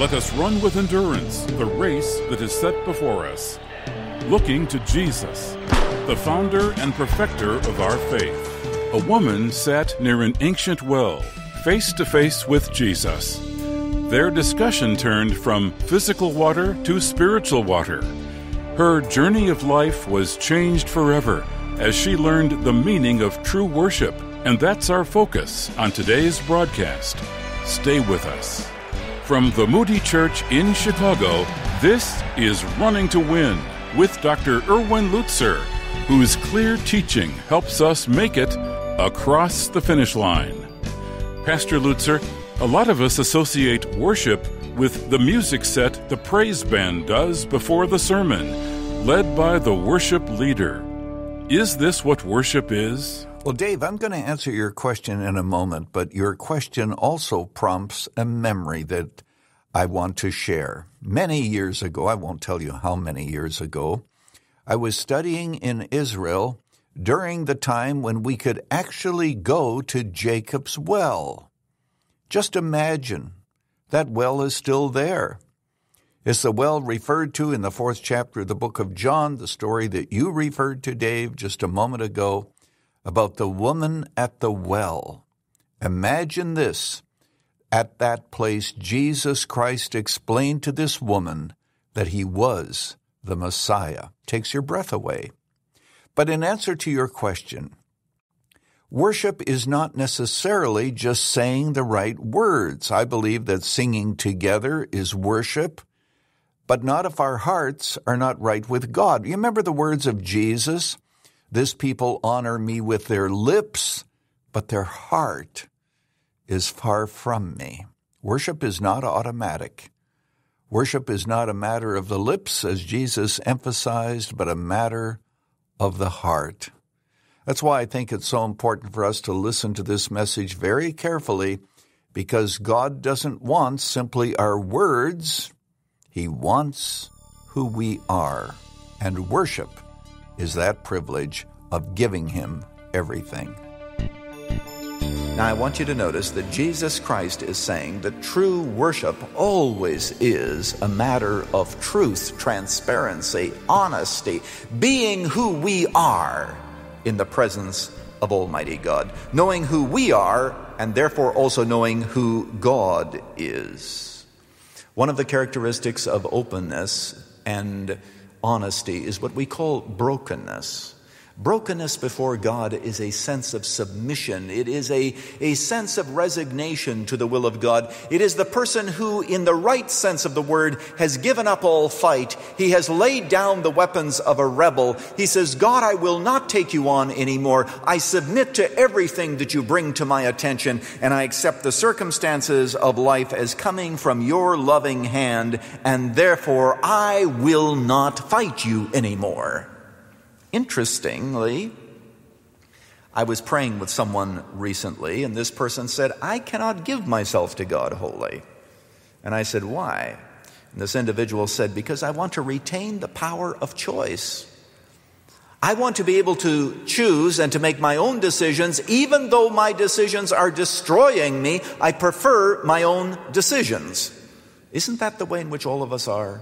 Let us run with endurance the race that is set before us, looking to Jesus, the founder and perfecter of our faith. A woman sat near an ancient well, face to face with Jesus. Their discussion turned from physical water to spiritual water. Her journey of life was changed forever as she learned the meaning of true worship. And that's our focus on today's broadcast. Stay with us. From the Moody Church in Chicago, this is Running to Win with Dr. Erwin Lutzer, whose clear teaching helps us make it across the finish line. Pastor Lutzer, a lot of us associate worship with the music set the praise band does before the sermon, led by the worship leader. Is this what worship is? Well, Dave, I'm going to answer your question in a moment, but your question also prompts a memory that I want to share. Many years ago, I won't tell you how many years ago, I was studying in Israel during the time when we could actually go to Jacob's well. Just imagine that well is still there. It's the well referred to in the fourth chapter of the book of John, the story that you referred to, Dave, just a moment ago about the woman at the well. Imagine this. At that place, Jesus Christ explained to this woman that he was the Messiah. Takes your breath away. But in answer to your question, worship is not necessarily just saying the right words. I believe that singing together is worship, but not if our hearts are not right with God. You remember the words of Jesus? This people honor me with their lips, but their heart is far from me. Worship is not automatic. Worship is not a matter of the lips, as Jesus emphasized, but a matter of the heart. That's why I think it's so important for us to listen to this message very carefully, because God doesn't want simply our words, He wants who we are. And worship is that privilege of giving Him everything. Now, I want you to notice that Jesus Christ is saying that true worship always is a matter of truth, transparency, honesty, being who we are in the presence of Almighty God, knowing who we are, and therefore also knowing who God is. One of the characteristics of openness and honesty is what we call brokenness. Brokenness before God is a sense of submission. It is a, a sense of resignation to the will of God. It is the person who, in the right sense of the word, has given up all fight. He has laid down the weapons of a rebel. He says, God, I will not take you on anymore. I submit to everything that you bring to my attention, and I accept the circumstances of life as coming from your loving hand, and therefore I will not fight you anymore. Interestingly, I was praying with someone recently, and this person said, I cannot give myself to God wholly. And I said, Why? And this individual said, Because I want to retain the power of choice. I want to be able to choose and to make my own decisions, even though my decisions are destroying me. I prefer my own decisions. Isn't that the way in which all of us are?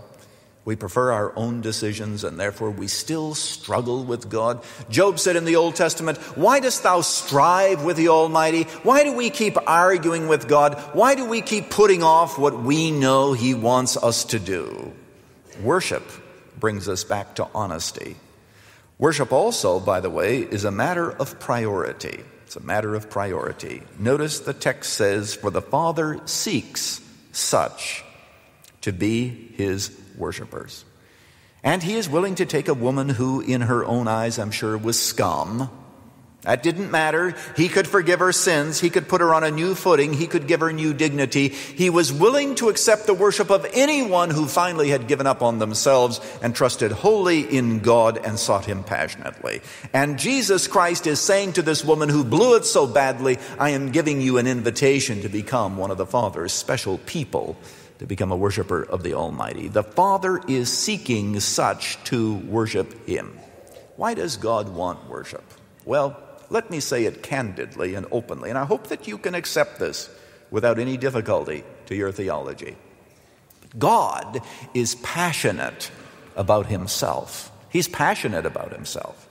We prefer our own decisions and therefore we still struggle with God. Job said in the Old Testament, Why dost thou strive with the Almighty? Why do we keep arguing with God? Why do we keep putting off what we know He wants us to do? Worship brings us back to honesty. Worship also, by the way, is a matter of priority. It's a matter of priority. Notice the text says, For the Father seeks such to be his worshipers. And he is willing to take a woman who, in her own eyes, I'm sure, was scum. That didn't matter. He could forgive her sins. He could put her on a new footing. He could give her new dignity. He was willing to accept the worship of anyone who finally had given up on themselves and trusted wholly in God and sought Him passionately. And Jesus Christ is saying to this woman who blew it so badly, I am giving you an invitation to become one of the Father's special people to become a worshiper of the Almighty. The Father is seeking such to worship Him. Why does God want worship? Well, let me say it candidly and openly, and I hope that you can accept this without any difficulty to your theology. God is passionate about himself. He's passionate about himself.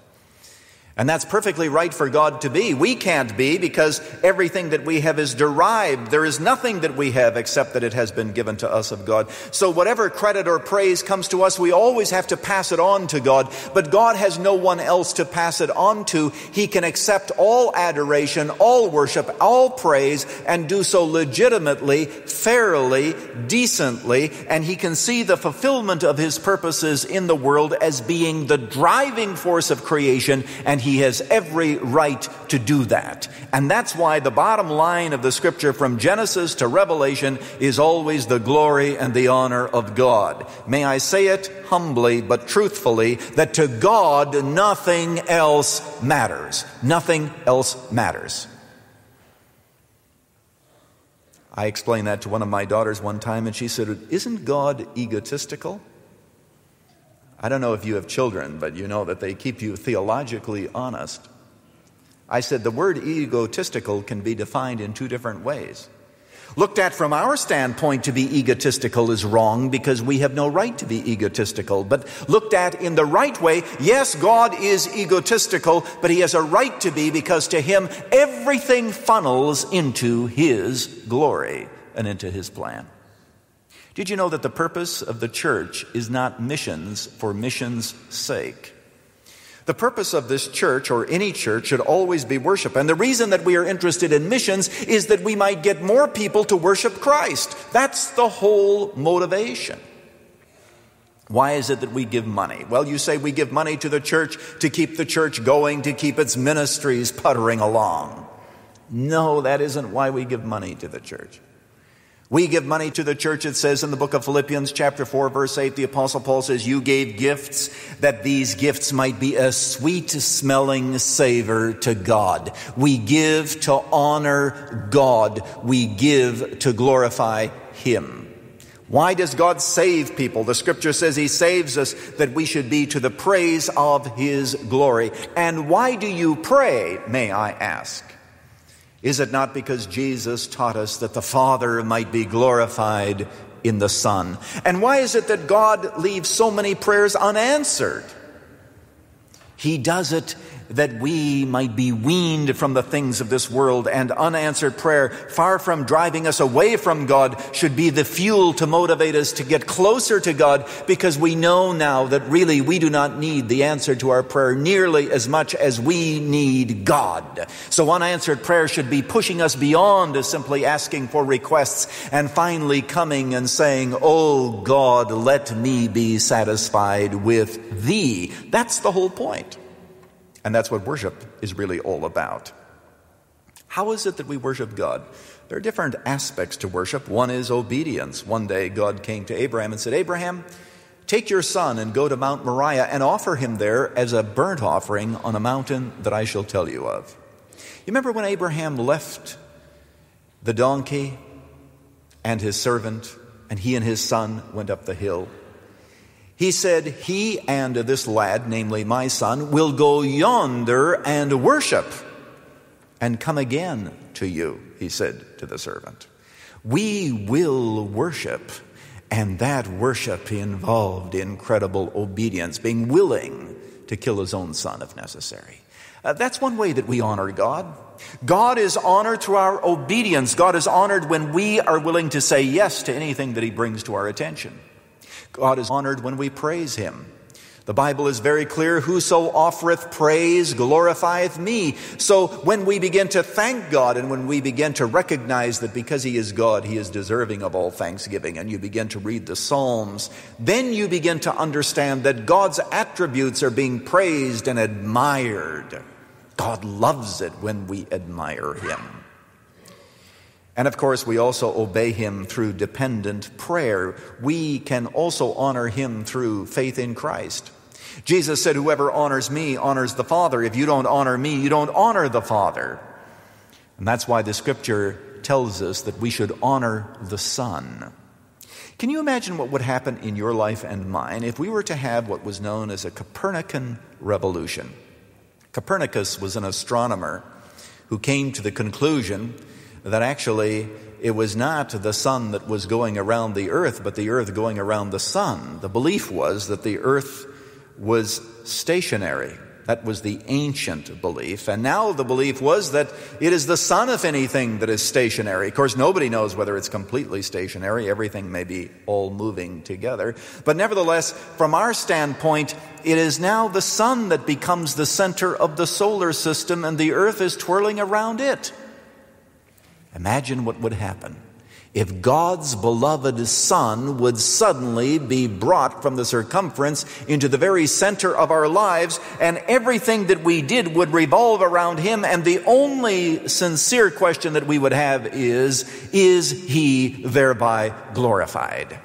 And that's perfectly right for God to be. We can't be because everything that we have is derived. There is nothing that we have except that it has been given to us of God. So whatever credit or praise comes to us, we always have to pass it on to God. But God has no one else to pass it on to. He can accept all adoration, all worship, all praise, and do so legitimately, fairly, decently, and He can see the fulfillment of His purposes in the world as being the driving force of creation, and He he has every right to do that. And that's why the bottom line of the scripture from Genesis to Revelation is always the glory and the honor of God. May I say it humbly but truthfully that to God nothing else matters. Nothing else matters. I explained that to one of my daughters one time, and she said, Isn't God egotistical? I don't know if you have children, but you know that they keep you theologically honest. I said the word egotistical can be defined in two different ways. Looked at from our standpoint, to be egotistical is wrong because we have no right to be egotistical. But looked at in the right way, yes, God is egotistical, but He has a right to be because to Him everything funnels into His glory and into His plan. Did you know that the purpose of the church is not missions for missions' sake? The purpose of this church or any church should always be worship. And the reason that we are interested in missions is that we might get more people to worship Christ. That's the whole motivation. Why is it that we give money? Well, you say we give money to the church to keep the church going, to keep its ministries puttering along. No, that isn't why we give money to the church. We give money to the church, it says in the book of Philippians, chapter 4, verse 8, the Apostle Paul says, You gave gifts that these gifts might be a sweet smelling savor to God. We give to honor God, we give to glorify Him. Why does God save people? The scripture says He saves us that we should be to the praise of His glory. And why do you pray, may I ask? Is it not because Jesus taught us that the Father might be glorified in the Son? And why is it that God leaves so many prayers unanswered? He does it that we might be weaned from the things of this world and unanswered prayer, far from driving us away from God, should be the fuel to motivate us to get closer to God because we know now that really we do not need the answer to our prayer nearly as much as we need God. So unanswered prayer should be pushing us beyond simply asking for requests and finally coming and saying, Oh God, let me be satisfied with thee. That's the whole point. And that's what worship is really all about. How is it that we worship God? There are different aspects to worship. One is obedience. One day God came to Abraham and said, Abraham, take your son and go to Mount Moriah and offer him there as a burnt offering on a mountain that I shall tell you of. You remember when Abraham left the donkey and his servant, and he and his son went up the hill? He said, He and this lad, namely my son, will go yonder and worship and come again to you, he said to the servant. We will worship, and that worship involved incredible obedience, being willing to kill his own son if necessary. Uh, that's one way that we honor God. God is honored through our obedience. God is honored when we are willing to say yes to anything that He brings to our attention. God is honored when we praise him. The Bible is very clear whoso offereth praise glorifieth me. So when we begin to thank God and when we begin to recognize that because He is God, He is deserving of all thanksgiving, and you begin to read the Psalms, then you begin to understand that God's attributes are being praised and admired. God loves it when we admire Him. And of course, we also obey him through dependent prayer. We can also honor him through faith in Christ. Jesus said, Whoever honors me honors the Father. If you don't honor me, you don't honor the Father. And that's why the scripture tells us that we should honor the Son. Can you imagine what would happen in your life and mine if we were to have what was known as a Copernican revolution? Copernicus was an astronomer who came to the conclusion that actually it was not the sun that was going around the earth, but the earth going around the sun. The belief was that the earth was stationary. That was the ancient belief. And now the belief was that it is the sun, if anything, that is stationary. Of course, nobody knows whether it's completely stationary. Everything may be all moving together. But nevertheless, from our standpoint, it is now the sun that becomes the center of the solar system and the earth is twirling around it. Imagine what would happen if God's beloved Son would suddenly be brought from the circumference into the very center of our lives, and everything that we did would revolve around Him, and the only sincere question that we would have is, is He thereby glorified?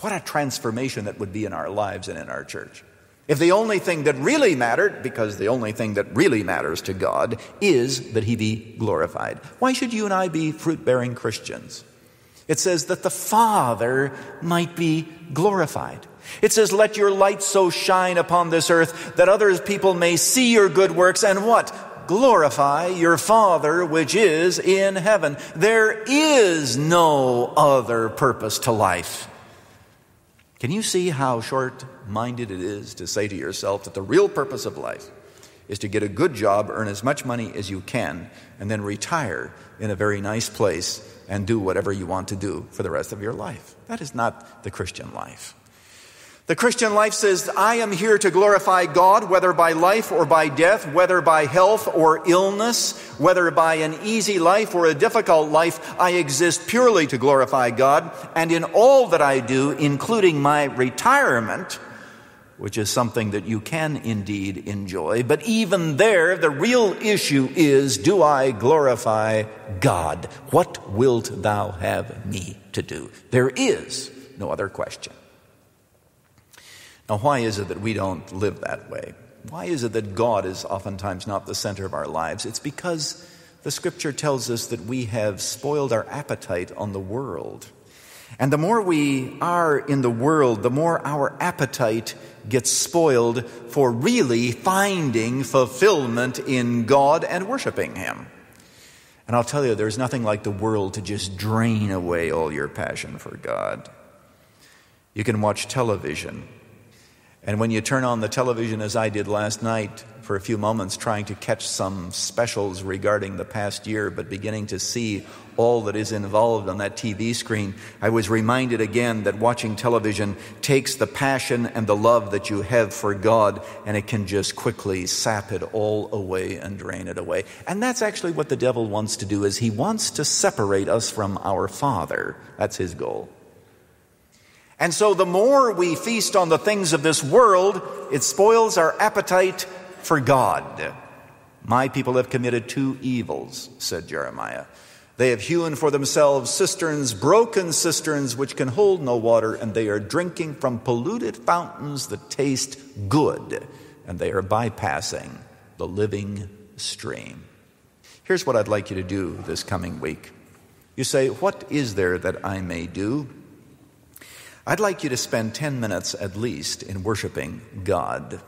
What a transformation that would be in our lives and in our church. If the only thing that really mattered, because the only thing that really matters to God is that He be glorified. Why should you and I be fruit bearing Christians? It says that the Father might be glorified. It says, Let your light so shine upon this earth that other people may see your good works and what? Glorify your Father which is in heaven. There is no other purpose to life. Can you see how short minded it is to say to yourself that the real purpose of life is to get a good job, earn as much money as you can, and then retire in a very nice place and do whatever you want to do for the rest of your life? That is not the Christian life. The Christian life says, I am here to glorify God, whether by life or by death, whether by health or illness, whether by an easy life or a difficult life. I exist purely to glorify God. And in all that I do, including my retirement, which is something that you can indeed enjoy, but even there, the real issue is, do I glorify God? What wilt thou have me to do? There is no other question. Now, why is it that we don't live that way? Why is it that God is oftentimes not the center of our lives? It's because the scripture tells us that we have spoiled our appetite on the world. And the more we are in the world, the more our appetite gets spoiled for really finding fulfillment in God and worshiping Him. And I'll tell you, there's nothing like the world to just drain away all your passion for God. You can watch television and when you turn on the television, as I did last night, for a few moments, trying to catch some specials regarding the past year, but beginning to see all that is involved on that TV screen, I was reminded again that watching television takes the passion and the love that you have for God, and it can just quickly sap it all away and drain it away. And that's actually what the devil wants to do is he wants to separate us from our Father. That's his goal. And so the more we feast on the things of this world, it spoils our appetite for God. My people have committed two evils, said Jeremiah. They have hewn for themselves cisterns, broken cisterns, which can hold no water, and they are drinking from polluted fountains that taste good, and they are bypassing the living stream. Here's what I'd like you to do this coming week. You say, What is there that I may do? I'd like you to spend 10 minutes at least in worshiping God.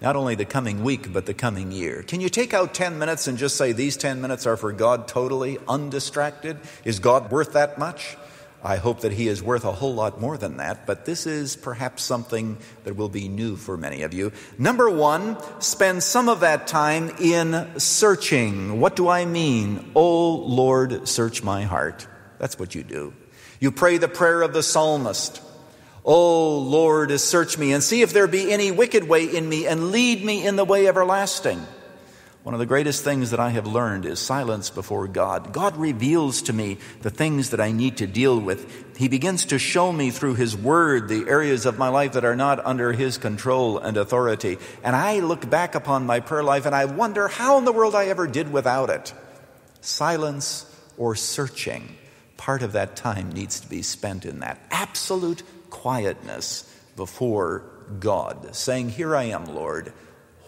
Not only the coming week, but the coming year. Can you take out 10 minutes and just say, These 10 minutes are for God totally undistracted? Is God worth that much? I hope that He is worth a whole lot more than that, but this is perhaps something that will be new for many of you. Number one, spend some of that time in searching. What do I mean? Oh Lord, search my heart. That's what you do. You pray the prayer of the psalmist. Oh Lord, search me and see if there be any wicked way in me and lead me in the way everlasting. One of the greatest things that I have learned is silence before God. God reveals to me the things that I need to deal with. He begins to show me through His Word the areas of my life that are not under His control and authority. And I look back upon my prayer life and I wonder how in the world I ever did without it. Silence or searching part of that time needs to be spent in that absolute quietness before God, saying, Here I am, Lord.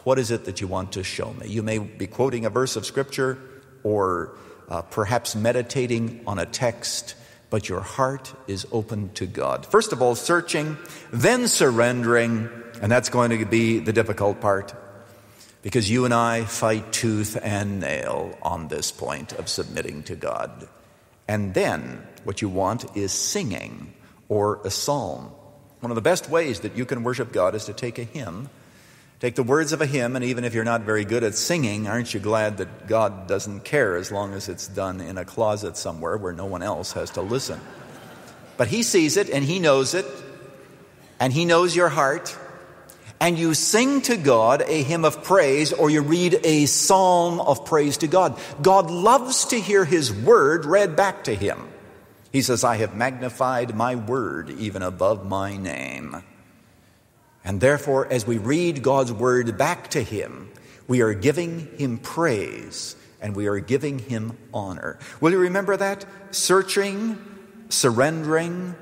What is it that you want to show me? You may be quoting a verse of Scripture or uh, perhaps meditating on a text, but your heart is open to God. First of all, searching, then surrendering, and that's going to be the difficult part because you and I fight tooth and nail on this point of submitting to God. And then what you want is singing or a psalm. One of the best ways that you can worship God is to take a hymn, take the words of a hymn, and even if you're not very good at singing, aren't you glad that God doesn't care as long as it's done in a closet somewhere where no one else has to listen? But He sees it and He knows it, and He knows your heart, and you sing to God a hymn of praise or you read a psalm of praise to God. God loves to hear His word read back to Him. He says, I have magnified my word even above my name. And therefore, as we read God's word back to Him, we are giving Him praise and we are giving Him honor. Will you remember that? Searching, surrendering,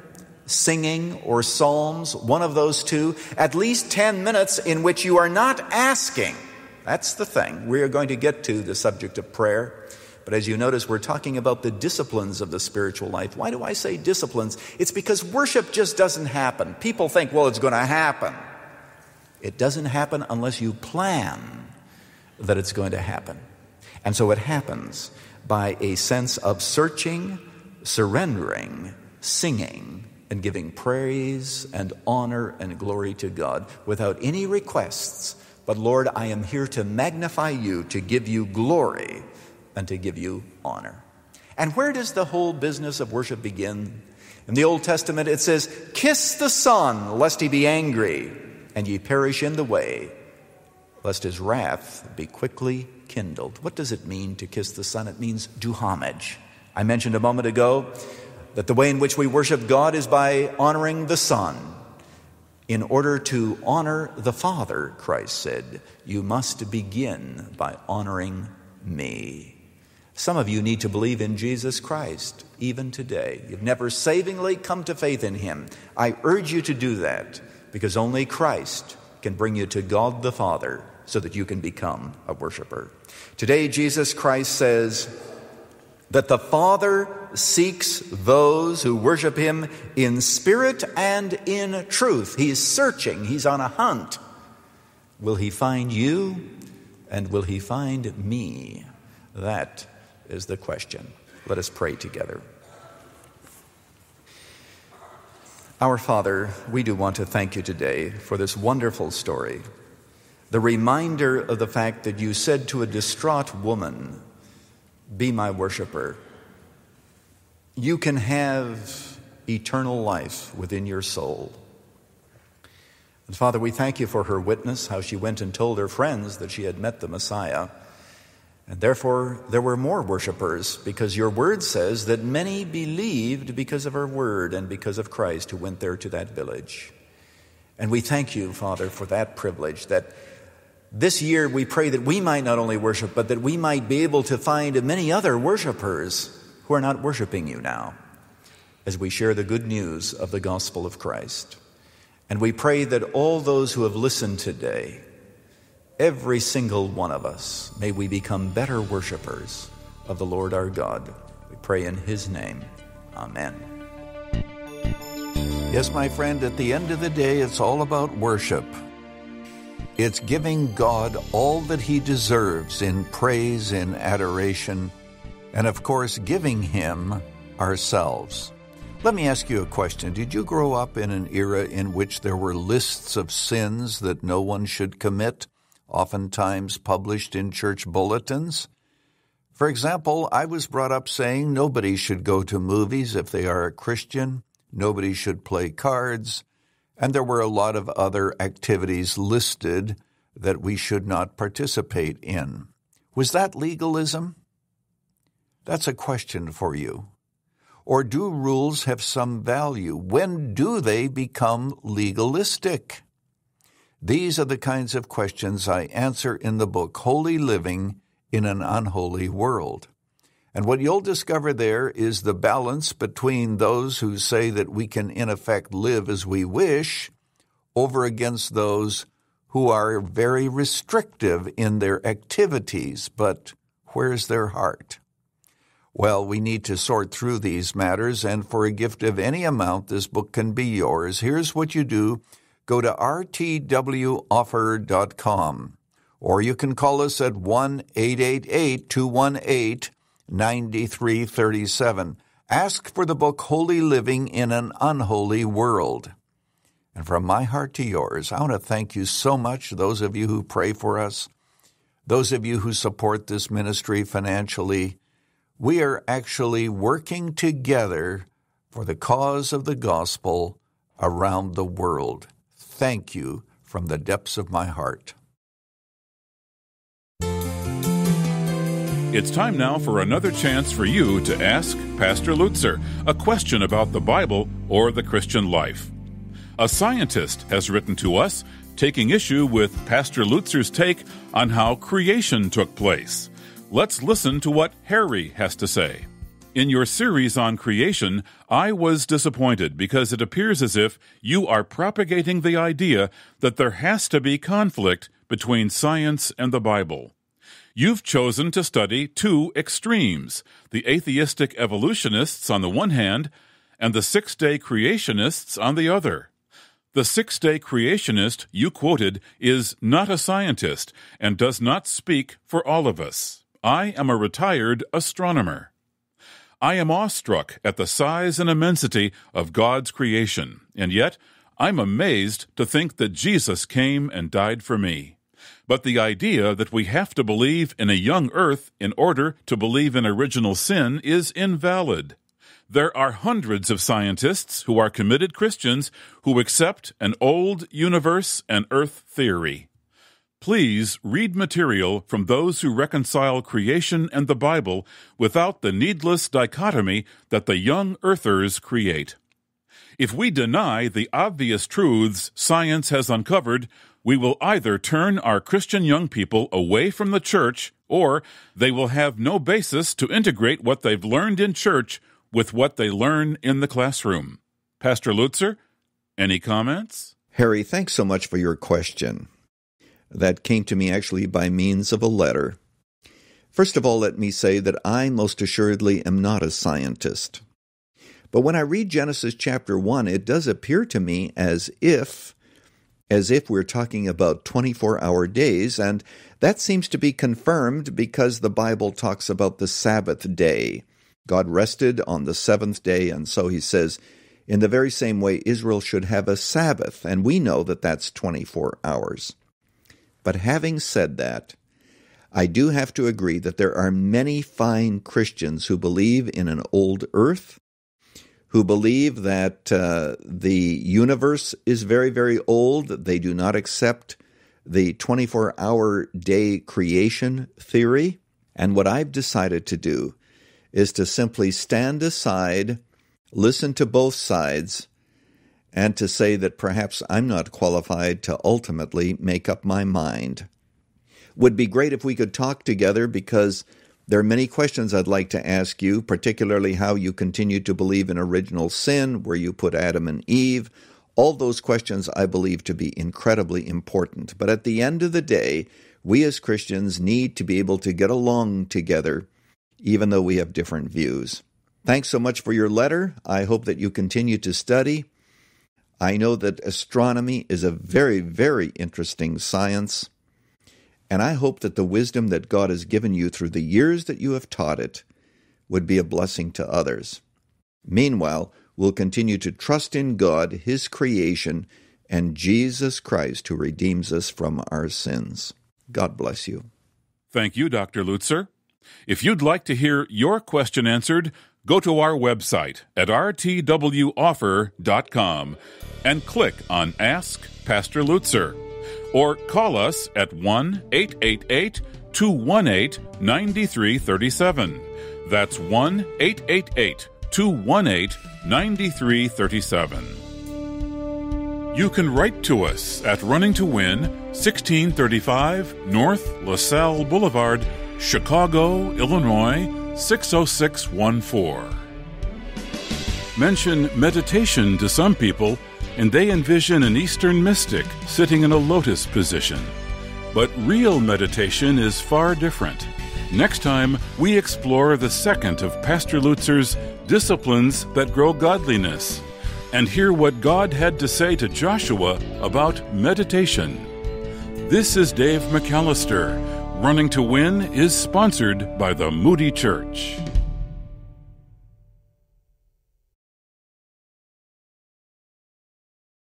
singing, or psalms, one of those two, at least 10 minutes in which you are not asking. That's the thing. We are going to get to the subject of prayer. But as you notice, we're talking about the disciplines of the spiritual life. Why do I say disciplines? It's because worship just doesn't happen. People think, well, it's going to happen. It doesn't happen unless you plan that it's going to happen. And so it happens by a sense of searching, surrendering, singing, and giving praise and honor and glory to God without any requests. But Lord, I am here to magnify you, to give you glory and to give you honor. And where does the whole business of worship begin? In the Old Testament, it says, Kiss the Son, lest he be angry, and ye perish in the way, lest his wrath be quickly kindled. What does it mean to kiss the Son? It means do homage. I mentioned a moment ago that the way in which we worship God is by honoring the Son. In order to honor the Father, Christ said, you must begin by honoring me. Some of you need to believe in Jesus Christ even today. You've never savingly come to faith in Him. I urge you to do that because only Christ can bring you to God the Father so that you can become a worshiper. Today, Jesus Christ says that the Father seeks those who worship Him in spirit and in truth. He's searching, He's on a hunt. Will He find you and will He find me? That is the question. Let us pray together. Our Father, we do want to thank you today for this wonderful story. The reminder of the fact that you said to a distraught woman, Be my worshiper. You can have eternal life within your soul. And Father, we thank you for her witness, how she went and told her friends that she had met the Messiah. And therefore, there were more worshippers because your word says that many believed because of her word and because of Christ who went there to that village. And we thank you, Father, for that privilege that this year we pray that we might not only worship, but that we might be able to find many other worshipers who are not worshiping you now as we share the good news of the gospel of Christ. And we pray that all those who have listened today, every single one of us, may we become better worshipers of the Lord our God. We pray in His name. Amen. Yes, my friend, at the end of the day, it's all about worship. It's giving God all that He deserves in praise, in adoration, and of course, giving Him ourselves. Let me ask you a question. Did you grow up in an era in which there were lists of sins that no one should commit? oftentimes published in church bulletins. For example, I was brought up saying nobody should go to movies if they are a Christian, nobody should play cards, and there were a lot of other activities listed that we should not participate in. Was that legalism? That's a question for you. Or do rules have some value? When do they become legalistic? These are the kinds of questions I answer in the book Holy Living in an Unholy World. And what you'll discover there is the balance between those who say that we can, in effect, live as we wish over against those who are very restrictive in their activities, but where's their heart? Well, we need to sort through these matters, and for a gift of any amount, this book can be yours. Here's what you do go to rtwoffer.com or you can call us at 1 888 218 9337. Ask for the book Holy Living in an Unholy World. And from my heart to yours, I want to thank you so much, those of you who pray for us, those of you who support this ministry financially. We are actually working together for the cause of the gospel around the world. Thank you from the depths of my heart. It's time now for another chance for you to ask Pastor Lutzer a question about the Bible or the Christian life. A scientist has written to us taking issue with Pastor Lutzer's take on how creation took place. Let's listen to what Harry has to say. In your series on creation, I was disappointed because it appears as if you are propagating the idea that there has to be conflict between science and the Bible. You've chosen to study two extremes the atheistic evolutionists on the one hand, and the six day creationists on the other. The six day creationist you quoted is not a scientist and does not speak for all of us. I am a retired astronomer. I am awestruck at the size and immensity of God's creation, and yet I'm amazed to think that Jesus came and died for me. But the idea that we have to believe in a young earth in order to believe in original sin is invalid. There are hundreds of scientists who are committed Christians who accept an old universe and earth theory. Please read material from those who reconcile creation and the Bible without the needless dichotomy that the young earthers create. If we deny the obvious truths science has uncovered, we will either turn our Christian young people away from the church or they will have no basis to integrate what they've learned in church with what they learn in the classroom. Pastor Lutzer, any comments? Harry, thanks so much for your question. That came to me actually by means of a letter. First of all, let me say that I most assuredly am not a scientist. But when I read Genesis chapter 1, it does appear to me as if as if we're talking about 24 hour days, and that seems to be confirmed because the Bible talks about the Sabbath day. God rested on the seventh day, and so he says, in the very same way, Israel should have a Sabbath, and we know that that's 24 hours. But having said that, I do have to agree that there are many fine Christians who believe in an old earth who believe that uh, the universe is very, very old. They do not accept the 24 hour day creation theory. And what I've decided to do is to simply stand aside, listen to both sides, and to say that perhaps I'm not qualified to ultimately make up my mind. Would be great if we could talk together because there are many questions I'd like to ask you, particularly how you continue to believe in original sin, where you put Adam and Eve. All those questions I believe to be incredibly important. But at the end of the day, we as Christians need to be able to get along together, even though we have different views. Thanks so much for your letter. I hope that you continue to study. I know that astronomy is a very, very interesting science. And I hope that the wisdom that God has given you through the years that you have taught it would be a blessing to others. Meanwhile, we'll continue to trust in God, His creation, and Jesus Christ who redeems us from our sins. God bless you. Thank you, Dr. Lutzer. If you'd like to hear your question answered, go to our website at rtwoffer.com and click on Ask Pastor Lutzer or call us at 1 888 218 9337. That's 1 888 218 9337. You can write to us at Running to Win, 1635 North LaSalle Boulevard, Chicago, Illinois 60614. Mention meditation to some people and they envision an Eastern mystic sitting in a lotus position. But real meditation is far different. Next time, we explore the second of Pastor Lutzer's disciplines that grow godliness and hear what God had to say to Joshua about meditation. This is Dave McAllister. Running to Win is sponsored by the Moody Church.